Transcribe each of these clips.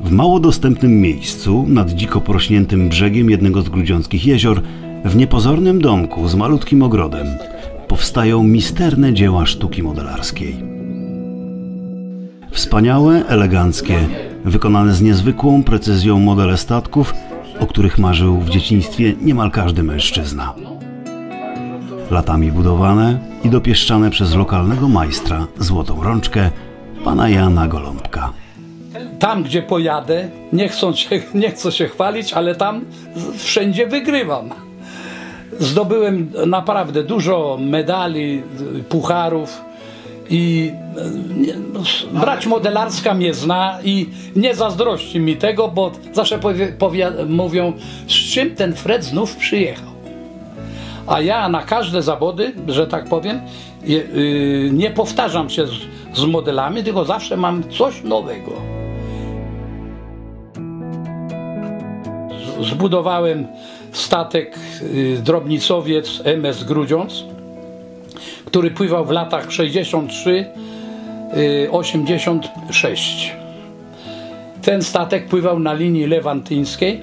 W mało dostępnym miejscu, nad dziko porośniętym brzegiem jednego z grudziąckich jezior, w niepozornym domku z malutkim ogrodem, powstają misterne dzieła sztuki modelarskiej. Wspaniałe, eleganckie, wykonane z niezwykłą precyzją modele statków, o których marzył w dzieciństwie niemal każdy mężczyzna. Latami budowane i dopieszczane przez lokalnego majstra Złotą Rączkę, pana Jana Goląbka. Tam, gdzie pojadę, nie chcą się, nie chcę się chwalić, ale tam wszędzie wygrywam. Zdobyłem naprawdę dużo medali, pucharów i no, brać modelarska mnie zna i nie zazdrości mi tego, bo zawsze mówią, z czym ten Fred znów przyjechał. A ja na każde zawody, że tak powiem, yy, nie powtarzam się z, z modelami, tylko zawsze mam coś nowego. Zbudowałem statek yy, drobnicowiec MS Grudziądz, który pływał w latach 63 yy, 86. Ten statek pływał na linii lewantyńskiej,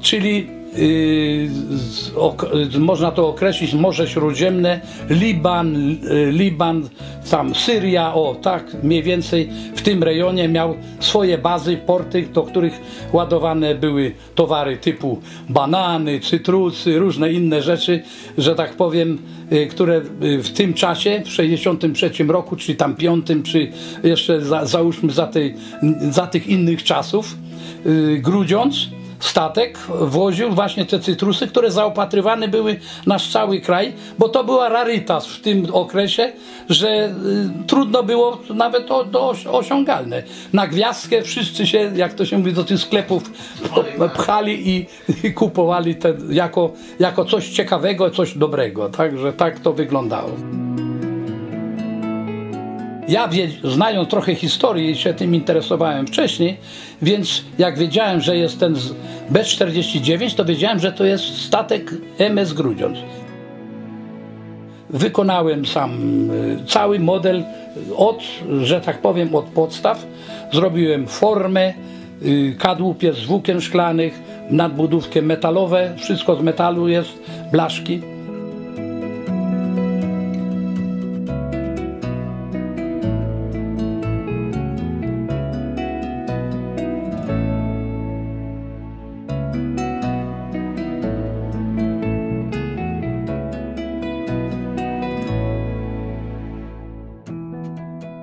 czyli z, ok, można to określić Morze Śródziemne, Liban, yy, Liban, tam Syria, o tak mniej więcej w tym rejonie miał swoje bazy, porty, do których ładowane były towary typu banany, cytrusy, różne inne rzeczy, że tak powiem, yy, które w tym czasie, w 63 roku, czy tam piątym, czy jeszcze za, załóżmy za, tej, za tych innych czasów, Grudziądz, statek woził właśnie te cytrusy, które zaopatrywane były nasz cały kraj, bo to była rarytas w tym okresie, że y, trudno było nawet to osi- osiągalne. Na gwiazdkę wszyscy się, jak to się mówi, do tych sklepów pchali i, i kupowali te jako, jako coś ciekawego, coś dobrego. Także tak to wyglądało. Ja znając trochę historii i się tym interesowałem wcześniej, więc jak wiedziałem, że jest ten z- B-49, to wiedziałem, że to jest statek MS Grudziądz. Wykonałem sam y, cały model od, że tak powiem, od podstaw. Zrobiłem formę, y, kadłub z włókien szklanych, nadbudówkę metalowe, wszystko z metalu jest, blaszki.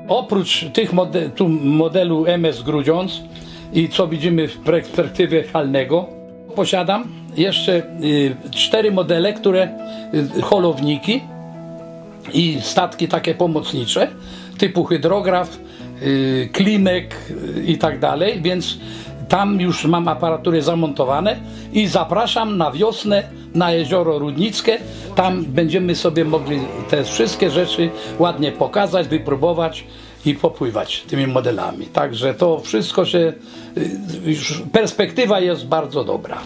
Oprócz tych tu modelu MS Grudziądz i co widzimy w perspektywie halnego, posiadam jeszcze y, cztery modele, które y, holowniki i statki takie pomocnicze typu hydrograf, y, klimek i tak dalej, więc tam już mam aparatury zamontowane i zapraszam na wiosnę na jezioro Rudnickie. Tam będziemy sobie mogli te wszystkie rzeczy ładnie pokazać, wypróbować i popływać tymi modelami. Także to wszystko się, y, perspektywa jest bardzo dobra.